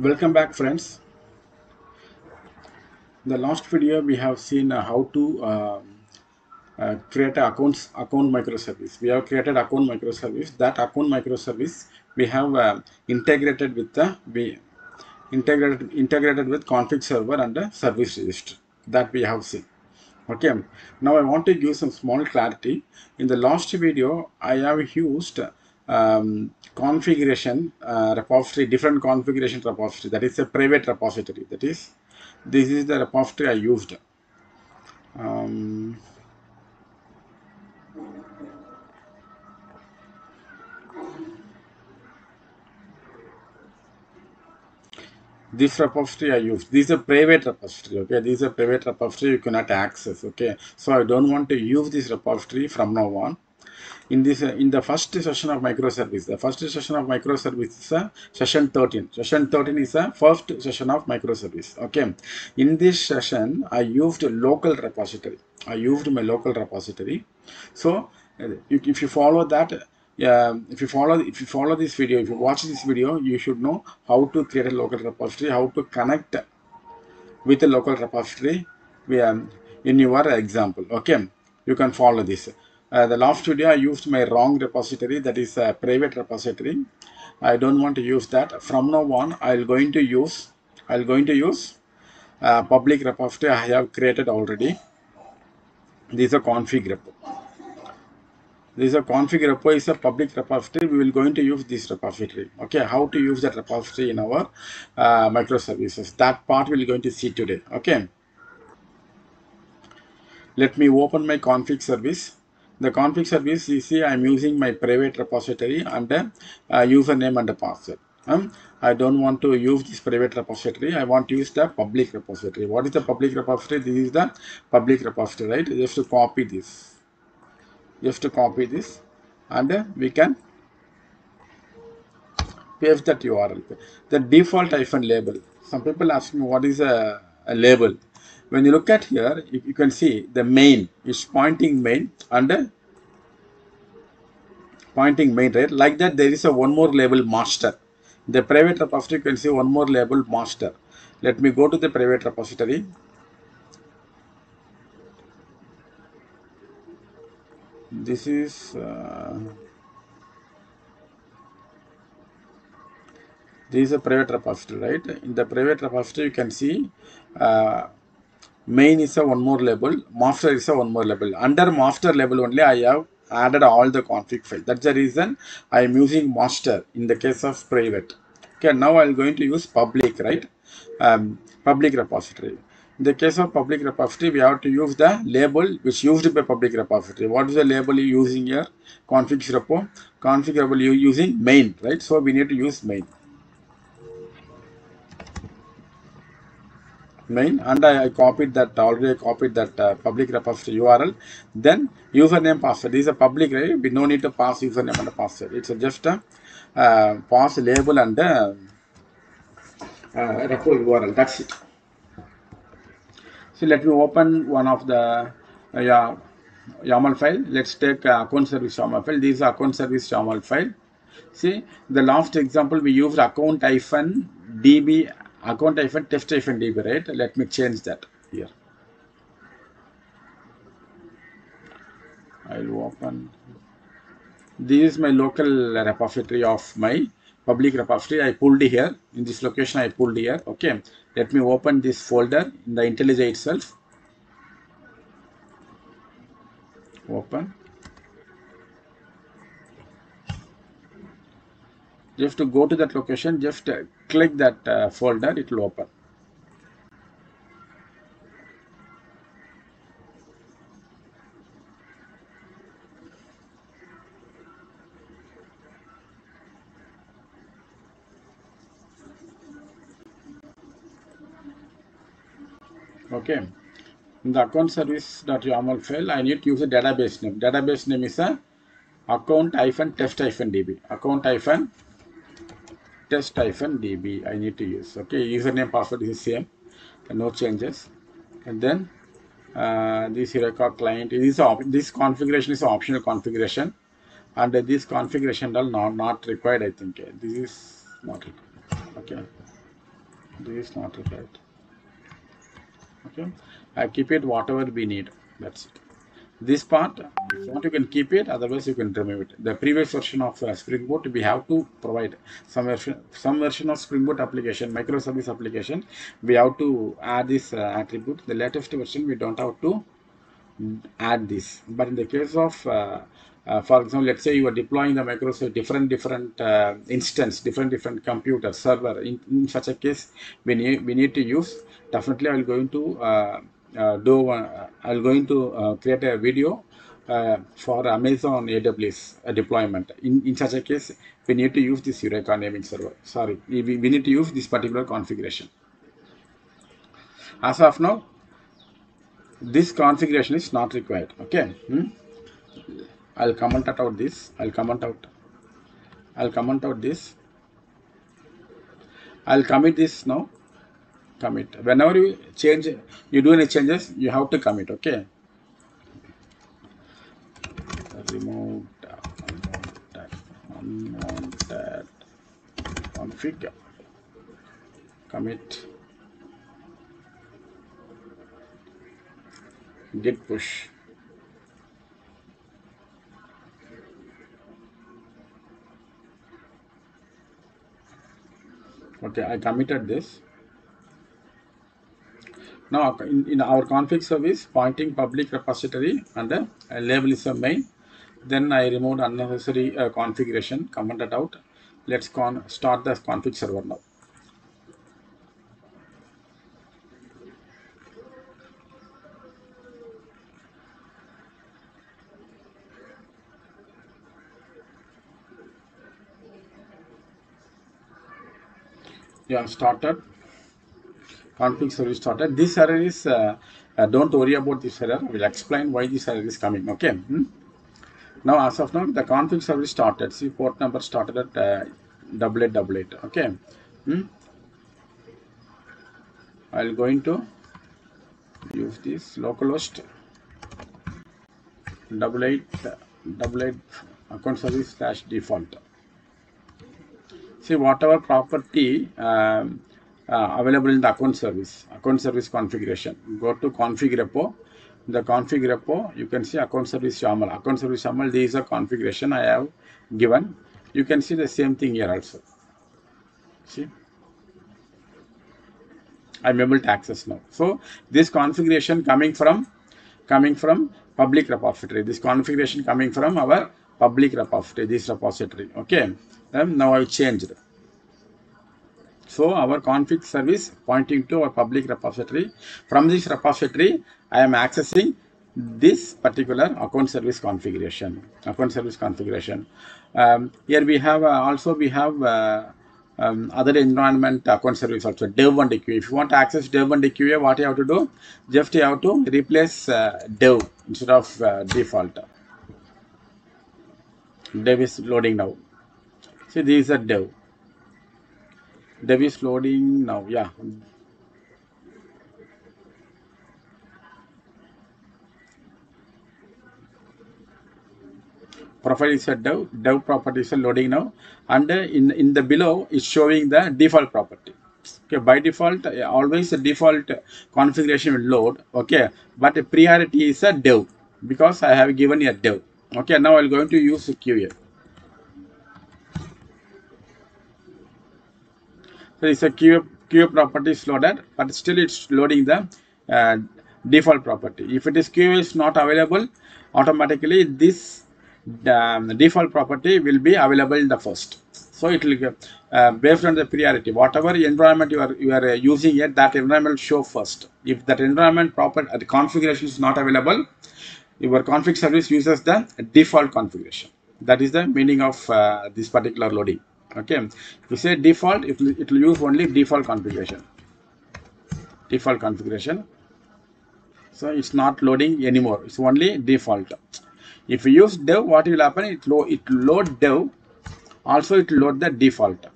Welcome back, friends. The last video, we have seen uh, how to um, uh, create accounts account microservice. We have created account microservice. That account microservice we have uh, integrated with the we integrated integrated with config server and the service register. That we have seen. Okay. Now I want to give some small clarity. In the last video, I have used um, configuration uh, repository, different configuration repository. That is a private repository. That is, this is the repository I used. Um, this repository I use. This is a private repository. Okay, this is a private repository you cannot access. Okay, so I don't want to use this repository from now on. In this, uh, in the first session of microservice, the first session of microservice is uh, session 13. Session 13 is the first session of microservice. Okay, in this session I used local repository. I used my local repository. So uh, if you follow that yeah, if you follow if you follow this video, if you watch this video, you should know how to create a local repository, how to connect with a local repository um, in your example. Okay, you can follow this. Uh, the last video I used my wrong repository, that is a private repository. I don't want to use that. From now on, I'll going to use I'll going to use uh, public repository I have created already. This is a config repo. This is a config repo is a public repository. We will going to use this repository. Okay, how to use that repository in our uh, microservices. That part we're going to see today. Okay. Let me open my config service. The config service, you see, I'm using my private repository under uh, username and a password. Um, I don't want to use this private repository. I want to use the public repository. What is the public repository? This is the public repository, right? You have to copy this. You have to copy this and uh, we can paste that URL. The default hyphen label. Some people ask me what is a, a label. When you look at here, you, you can see the main is pointing main and uh, pointing main, right? Like that, there is a one more label master. The private repository, you can see one more label master. Let me go to the private repository. This is uh, this is a private repository, right? In the private repository, you can see uh, main is a one more label, master is a one more label. Under master label only, I have added all the config file. That's the reason I am using master in the case of private. Okay, now I'm going to use public, right? Um, public repository. In the case of public repository, we have to use the label which used by public repository. What is the label you using here? Config repo. Config repo using main, right? So we need to use main. Main and I, I, copied that already I copied that uh, public repository URL. Then username password this is a public right? We no need to pass username and password. It's just a uh, pass label and uh, uh, repo URL. That's it. So let me open one of the uh, yeah, YAML file. Let's take uh, account service YAML file. This is account service YAML file. See the last example we used account hyphen db account hyphen test hyphen db right? Let me change that here. I'll open. This is my local repository of my public repository. I pulled here. In this location i pulled here. Okay. Let me open this folder in the IntelliJ itself. Open. Just to go to that location just uh, click that uh, folder it will open. Okay. In the account service.yaml file i need to use a database name. Database name is a account hyphen test hyphen db account hyphen test hyphen db I need to use. Okay, username password is same, no changes. And then uh, this eureka client this this configuration is optional configuration, and this configuration are not not required. I think this is not required. Okay. this is not required okay i keep it whatever we need that's it this part. If you want you can keep it. Otherwise you can remove it. The previous version of uh, spring boot we have to provide some version some version of spring boot application microservice application. We have to add this uh, attribute. The latest version we don't have to add this. But in the case of uh, uh, for example let's say you are deploying the microservice different different uh, instance different different computer server. In, in such a case we need we need to use definitely i will going to uh, do one, i'll going to uh, create a video uh, for amazon aws uh, deployment. In, in such a case we need to use this eureka naming server. Sorry we, we need to use this particular configuration. As of now this configuration is not required okay? Hmm? i'll comment out this i'll comment out i'll comment out this. I'll commit this now commit. Whenever you change you do any changes you have to commit okay? Remove that unwanted config commit. Git push. Okay i committed this now in, in our config service pointing public repository and the uh, label is a main. Then i removed unnecessary uh, configuration commented out. Let's con start the config server now. Yeah started config service started. This error is uh, uh, don't worry about this error. I will explain why this error is coming okay? Hmm? now as of now the config service started. See port number started at uh, double eight double eight okay? Hmm? i'll go into use this localhost double eight double eight account service slash default. See whatever property um, uh, available in the account service account service configuration. Go to config repo. The config repo you can see account service YAML. Account service YAML this is a configuration I have given. You can see the same thing here also. See? I'm able to access now. So this configuration coming from coming from public repository. This configuration coming from our public repository this repository. Okay? Now I've changed so our config service pointing to our public repository. From this repository, I am accessing this particular account service configuration. Account service configuration. Um, here we have uh, also we have uh, um, other environment account service also dev and DQA. If you want to access dev and DQA, what you have to do? Just you have to replace uh, dev instead of uh, default. Dev is loading now. See, this is a dev dev is loading now yeah. Profile is a dev dev property is loading now. And in in the below is showing the default property. Okay by default uh, always the default configuration will load okay. But priority is a dev because i have given a dev. Okay now i'm going to use qa so it's a QA property is loaded but still it's loading the uh, default property. If it is QA is not available automatically this um, default property will be available in the first. So it will uh, based on the priority whatever environment you are you are uh, using it that environment will show first. If that environment proper uh, configuration is not available your config service uses the default configuration. That is the meaning of uh, this particular loading okay. If you say default it will, it will use only default configuration. Default configuration. So it's not loading anymore. It's only default. If you use dev what will happen? It load it load dev. Also it load the default.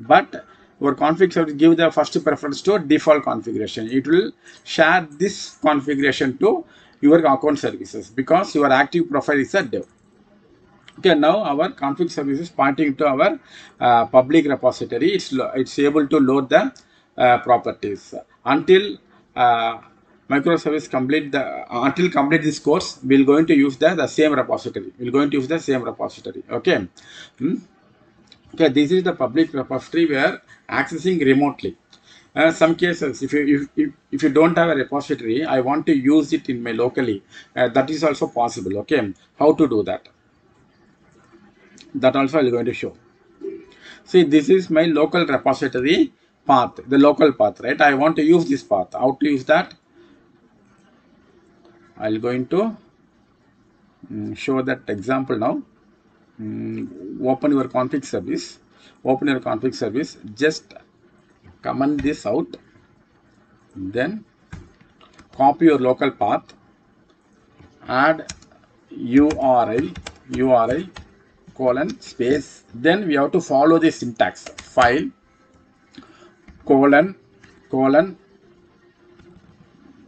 But your config service give the first preference to default configuration. It will share this configuration to your account services because your active profile is a dev okay now our config service is pointing to our uh, public repository. It's it's able to load the uh, properties. Until uh, microservice complete the until complete this course we're going to use the, the same repository. We're going to use the same repository. Okay? Hmm? okay this is the public repository we are accessing remotely. Uh, some cases if you if, if, if you don't have a repository i want to use it in my locally. Uh, that is also possible. Okay? How to do that that also i'm going to show. See this is my local repository path the local path right? I want to use this path. How to use that? I'll going to mm, show that example now. Mm, open your config service. Open your config service. Just comment this out. Then copy your local path. Add URL. uri colon space. Then we have to follow the syntax. File colon colon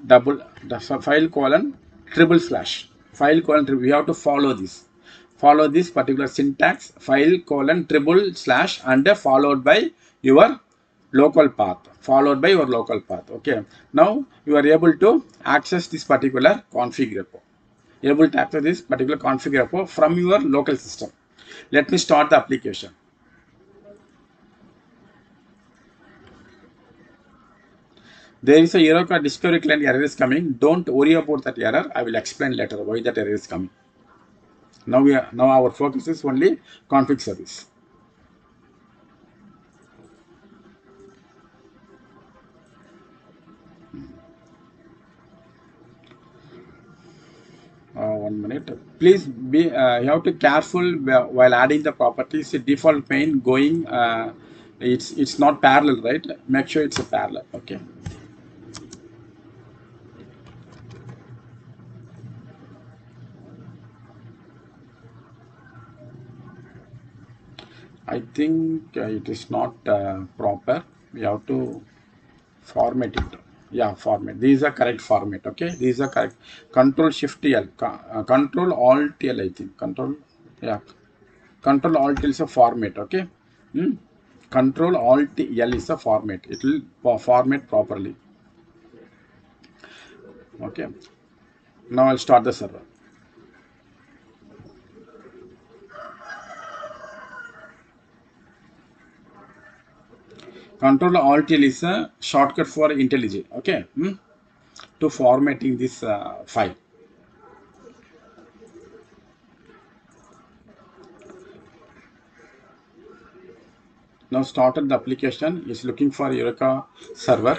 double the file colon triple slash. File colon we have to follow this. Follow this particular syntax. File colon triple slash and followed by your local path. Followed by your local path okay? Now you are able to access this particular config repo. Able to access this particular config repo from your local system let me start the application. There is a error called discovery client error is coming. Don't worry about that error. I will explain later why that error is coming. Now we are now our focus is only config service uh, one minute. Please be uh, you have to careful while adding the properties the default pane going uh, it's it's not parallel right? Make sure it's a parallel. Okay. I think uh, it is not uh, proper. We have to format it. Yeah, format. These are correct format. Okay, these are correct. Control Shift L. Uh, Control Alt L. I think. Control. Yeah. Control Alt L is a format. Okay. Hmm? Control Alt L is a format. It will format properly. Okay. Now I'll start the server. Control Alt L is a shortcut for IntelliJ. Okay, hmm? to formatting this uh, file. Now started the application is looking for Eureka server.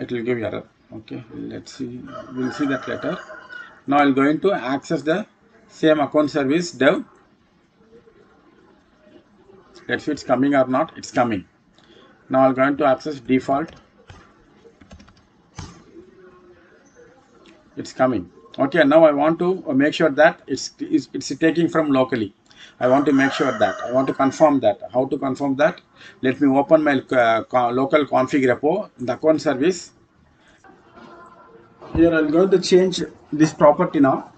It will give error. Okay, let's see. We'll see that later. Now I'm going to access the same account service dev. Let's see it's coming or not. It's coming. Now I'm going to access default. It's coming. Okay, now I want to make sure that it's, it's, taking from locally. I want to make sure that. I want to confirm that. How to confirm that? Let me open my uh, local config repo, the account service. Here I'm going to change this property now.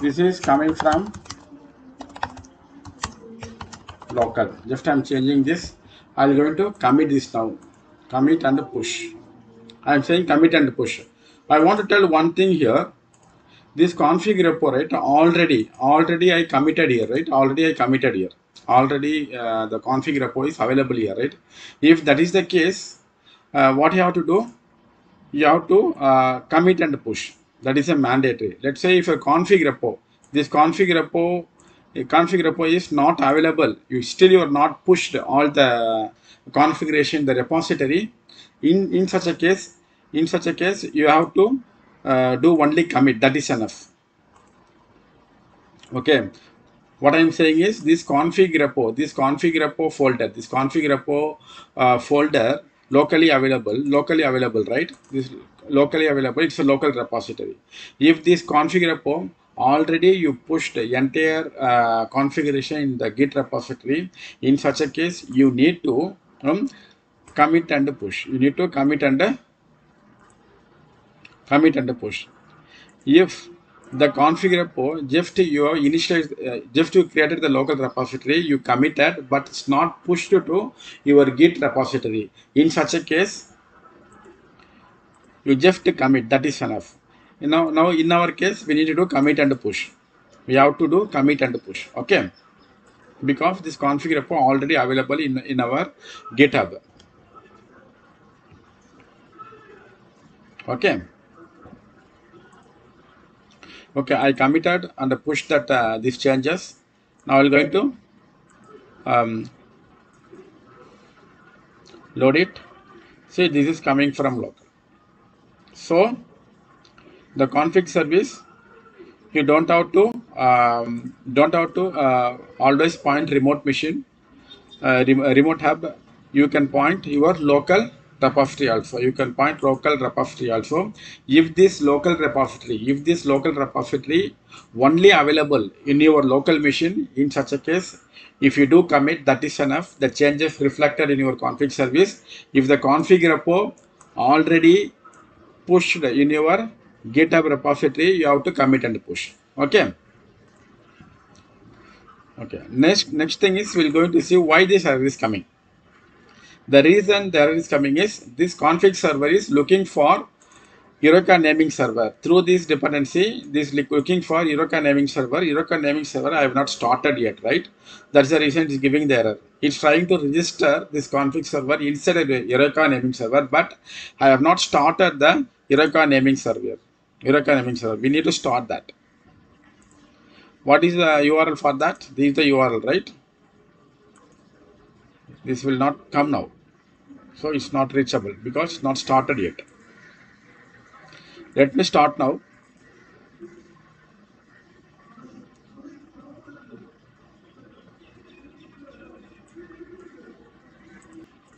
This is coming from local. Just I'm changing this. I'm going to commit this now. Commit and push. I'm saying commit and push. I want to tell one thing here. This config repo, right? Already, already I committed here, right? Already I committed here. Already uh, the config repo is available here, right? If that is the case, uh, what you have to do? You have to uh, commit and push. That is a mandatory. Let's say if a config repo, this config repo config repo is not available. You still you are not pushed all the configuration the repository. In in such a case in such a case you have to uh, do only commit. That is enough. Okay. What i'm saying is this config repo this config repo folder this config repo uh, folder locally available locally available right? This locally available it's a local repository. If this config repo already you pushed the entire uh, configuration in the git repository in such a case you need to um, commit and push you need to commit and commit and push if the config repo, just you initialized, uh, just you created the local repository, you committed, but it's not pushed to your Git repository. In such a case, you just commit, that is enough. Know, now in our case, we need to do commit and push. We have to do commit and push, okay? Because this config repo already available in, in our GitHub. Okay. okay i committed and pushed that uh, these changes now i'm going to um, load it see this is coming from local so the config service you don't have to um, don't have to uh, always point remote machine. Uh, rem remote hub you can point your local repository also. You can point local repository also. If this local repository if this local repository only available in your local machine in such a case if you do commit that is enough. The changes reflected in your config service. If the config repo already pushed in your github repository you have to commit and push okay okay next next thing is we're going to see why this error is coming the reason the error is coming is this config server is looking for Eureka naming server. Through this dependency, this looking for Eureka naming server. Eureka naming server I have not started yet, right? That's the reason it's giving the error. It's trying to register this config server inside a Eureka naming server, but I have not started the Eureka naming server. Naming server. We need to start that. What is the URL for that? This is the URL, right? This will not come now. So it's not reachable because it's not started yet. Let me start now.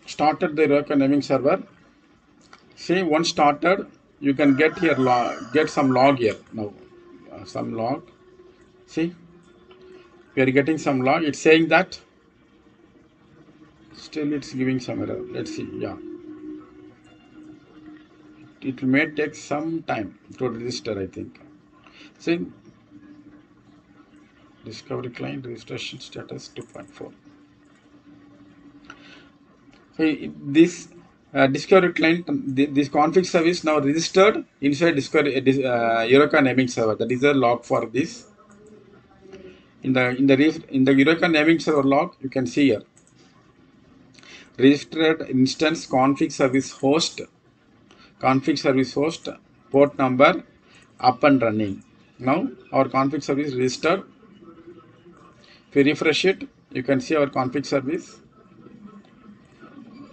Started the naming server. See, once started, you can get here log, get some log here now. Uh, some log. See, we are getting some log. It's saying that still it's giving some error. Let's see. Yeah it may take some time to register, I think. See, discovery client registration status 2.4. So this uh, discovery client, this config service now registered inside discovery uh, Eureka naming server. That is the log for this. In the in the in the Eureka naming server log, you can see here registered instance config service host config service host port number up and running. Now our config service registered. If you refresh it, you can see our config service.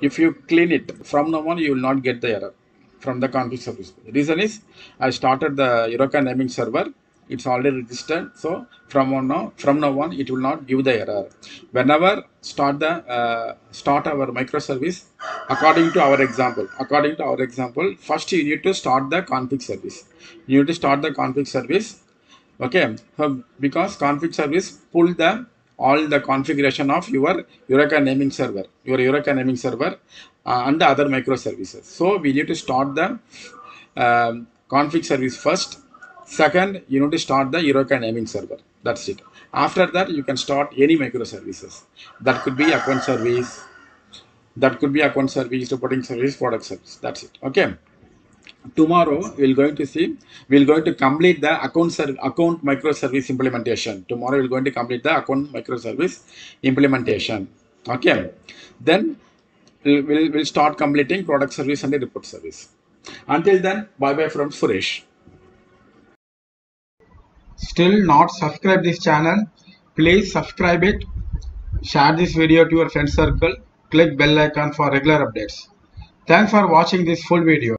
If you clean it from now on, you will not get the error from the config service. The reason is I started the Eureka naming server. It's already registered. So from now from now on it will not give the error. Whenever start the uh, start our microservice according to our example according to our example first you need to start the config service. You need to start the config service. Okay? So because config service pull the all the configuration of your Eureka naming server, your Eureka naming server uh, and the other microservices. So we need to start the uh, config service first Second, you need to start the Eureka naming server. That's it. After that, you can start any microservices. That could be account service. That could be account service, reporting service, product service. That's it. Okay. Tomorrow, we're going to see, we're going to complete the account, account microservice implementation. Tomorrow, we're going to complete the account microservice implementation. Okay. Then, we'll, we'll start completing product service and the report service. Until then, bye-bye from Suresh still not subscribe this channel please subscribe it share this video to your friend circle click bell icon for regular updates thanks for watching this full video